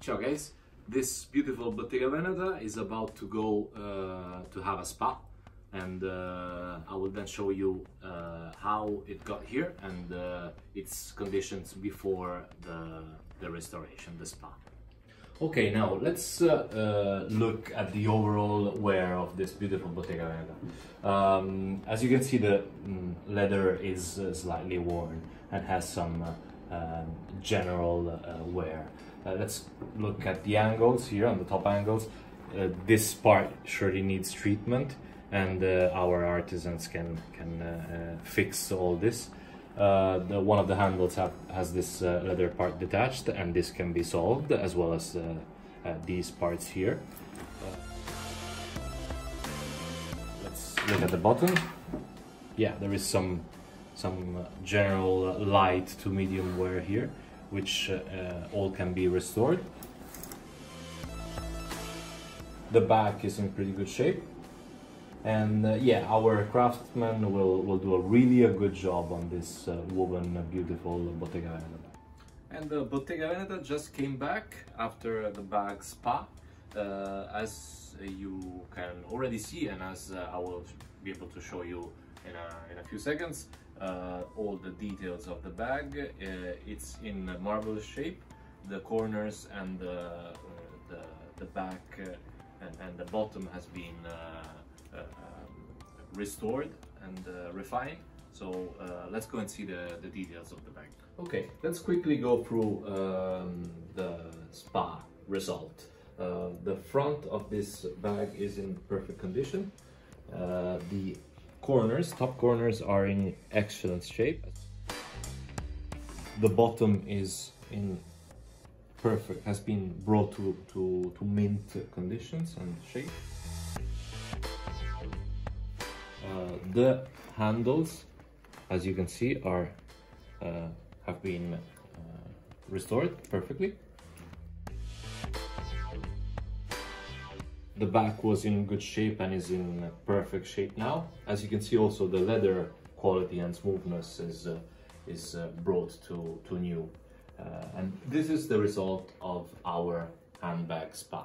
Ciao guys, this beautiful Bottega Veneta is about to go uh, to have a spa and uh, I will then show you uh, how it got here and uh, its conditions before the, the restoration, the spa. Okay, now let's uh, uh, look at the overall wear of this beautiful Bottega Veneta. Um, as you can see, the mm, leather is slightly worn and has some um, general wear. Uh, let's look at the angles here on the top angles. Uh, this part surely needs treatment and uh, our artisans can, can uh, uh, fix all this. Uh, the, one of the handles have, has this leather part detached and this can be solved as well as these parts here. Let's look at the bottom. Yeah, there is some some general light to medium wear here, which uh, uh, all can be restored. The back is in pretty good shape and uh, yeah our craftsmen will will do a really a good job on this woven beautiful bottega veneta and the bottega veneta just came back after the bag spa uh, as you can already see and as uh, i will be able to show you in a, in a few seconds uh, all the details of the bag it's in marvelous shape the corners and the the, the back and, and the bottom has been uh, restored and uh, refined. So uh, let's go and see the, the details of the bag. Okay, let's quickly go through um, the spa result. Uh, the front of this bag is in perfect condition. Uh, the corners, top corners are in excellent shape. The bottom is in perfect, has been brought to, to, to mint conditions and shape. Uh, the handles, as you can see, are uh, have been uh, restored perfectly. The back was in good shape and is in perfect shape now. As you can see, also the leather quality and smoothness is uh, is uh, brought to to new. and this is the result of our handbag spa.